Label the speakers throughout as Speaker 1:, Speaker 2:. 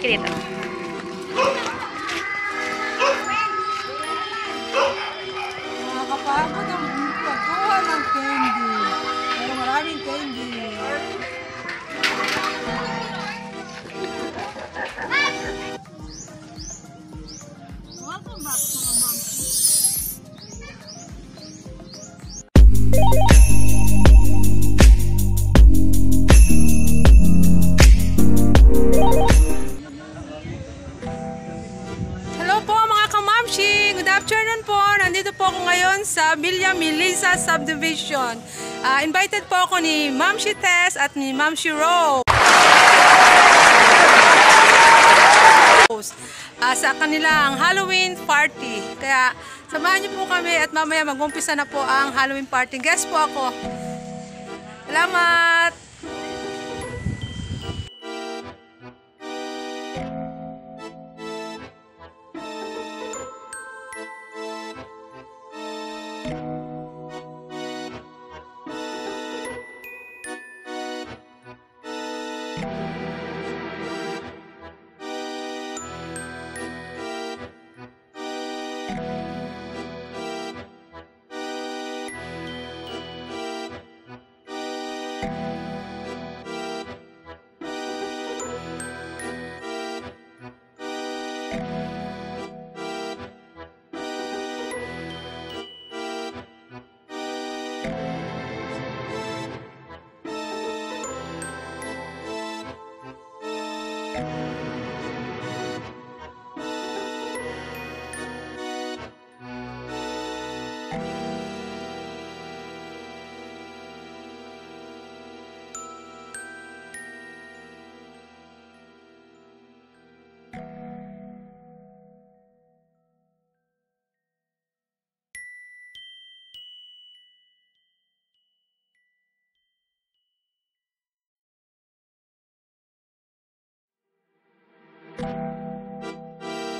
Speaker 1: ka dito.
Speaker 2: Nakakapagod ang pagkuha ng candy. Pero maraming candy. Welcome back mga moms. Afternoon po! Nandito po ako ngayon sa Villa Melissa Subdivision. Ah, invited po ako ni Mamshi Tess at ni Mamshi Ro. Ah, sa kanilang Halloween party. Kaya samahan niyo po kami at mamaya mag-umpisa na po ang Halloween party. Guest po ako. Salamat!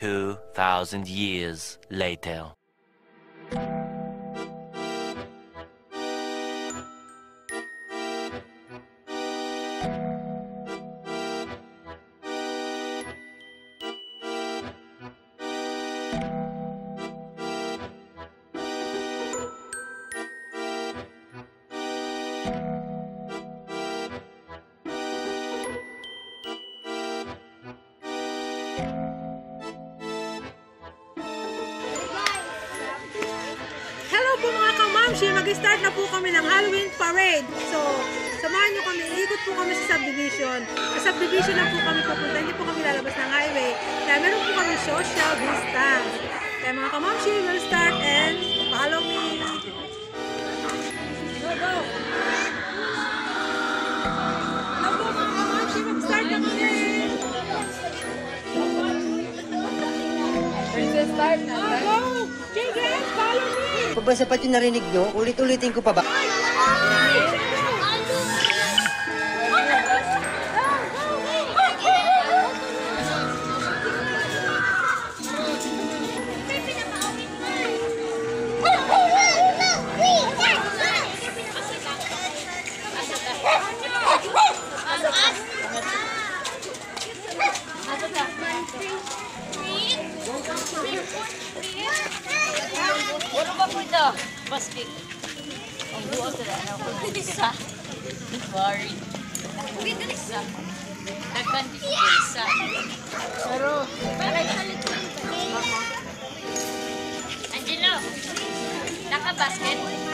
Speaker 3: 2,000 years later.
Speaker 2: Kamamshi! Mag-start na po kami ng Halloween Parade. So, samahan nyo kami. Iikot po kami sa subdivision. Sa subdivision lang po kami pupunta. Hindi po kami lalabas ng highway. Kaya meron po kami social distance. Kaya mga kamamshi, we'll start and follow me. Go, go! Hello po mga kamamshi! Mag-start na kami! Start na. Oh, go! Children, follow me!
Speaker 1: Sapat yung narinig nyo, ulit-ulitin ko pa ba?
Speaker 4: a basket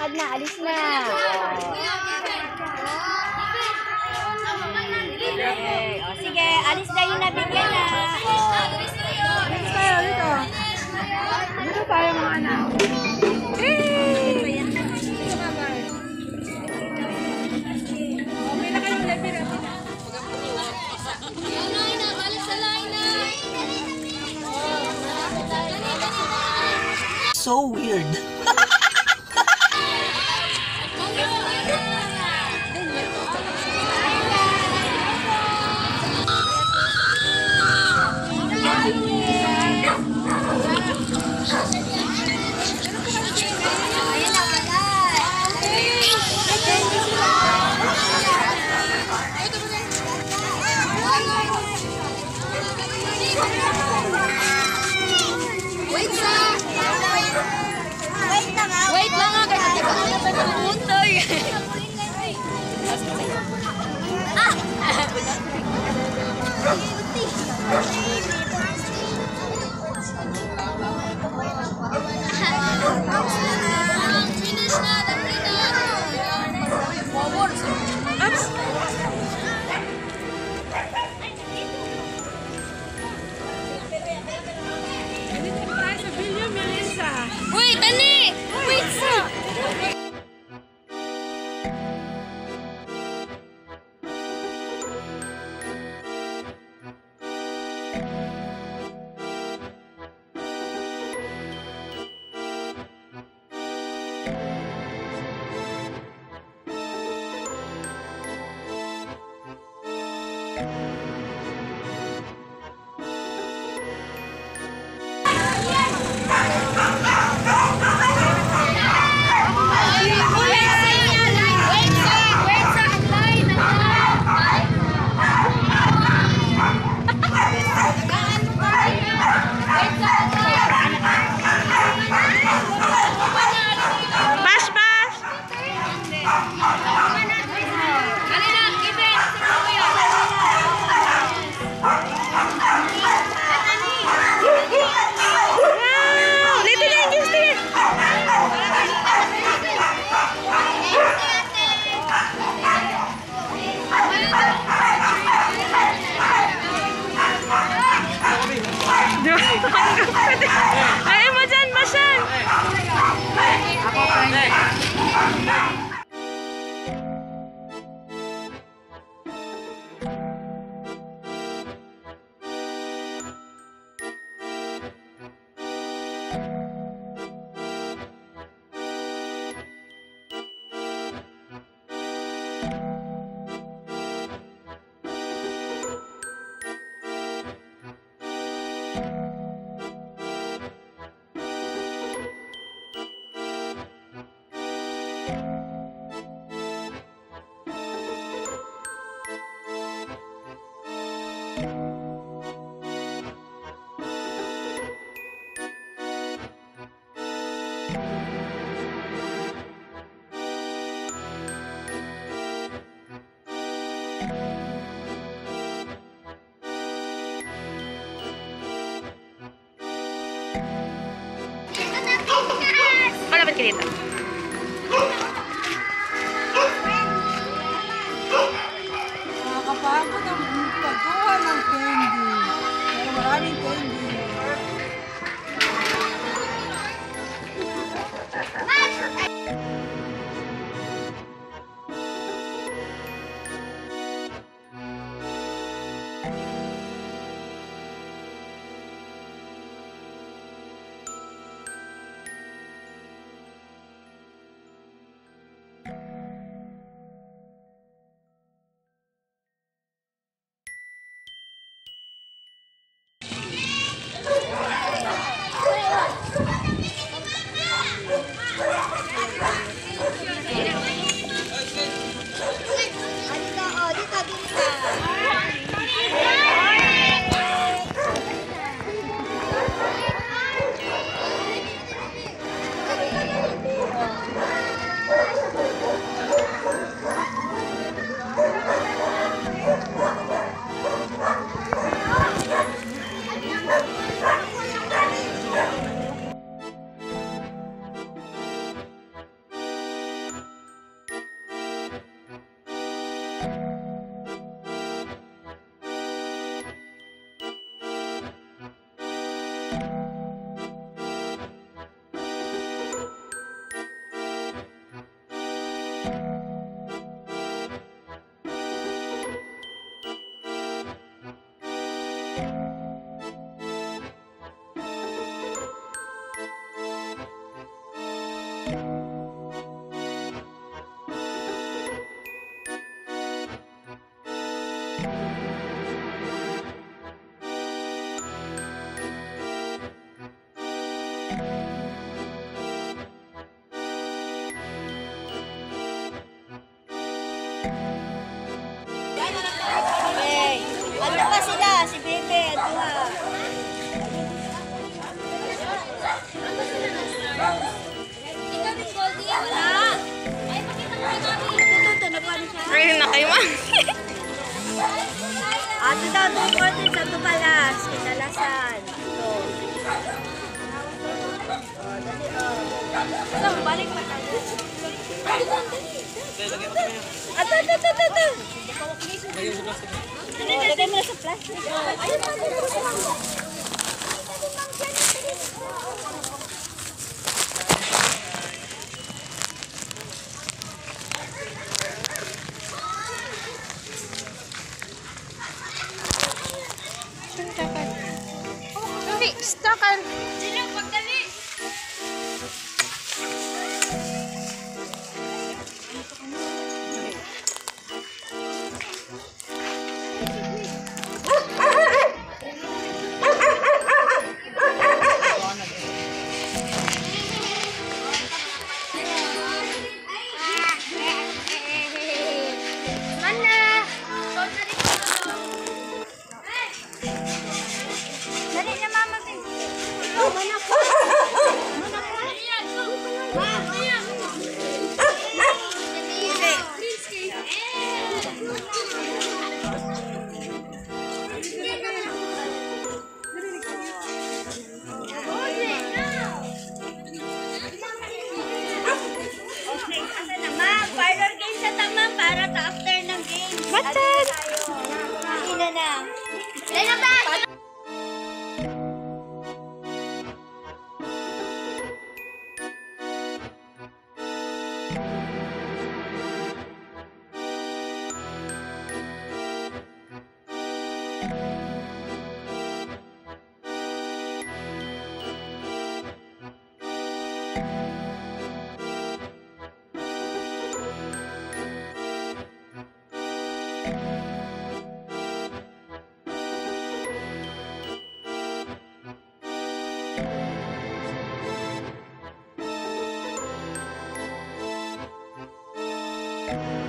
Speaker 5: Lakad na. Alis na. Okay. O, sige. Alis na yung nabigyan na. O.
Speaker 2: Dito tayo, dito. Dito tayo mga anak.
Speaker 1: So weird.
Speaker 2: 네. Ay mo dyan, Bashan! Malapit Ayun na kayo, ma.
Speaker 5: Ato daw, two quarters sa tubalas. Kinalasan. Ito. Ito, balik pa tayo. Ato, ato, ato, ato, ato. Lagay mo na sa plastic. Ayun, ayun,
Speaker 2: Hindi,
Speaker 5: stuck and no, no. Сергеевна.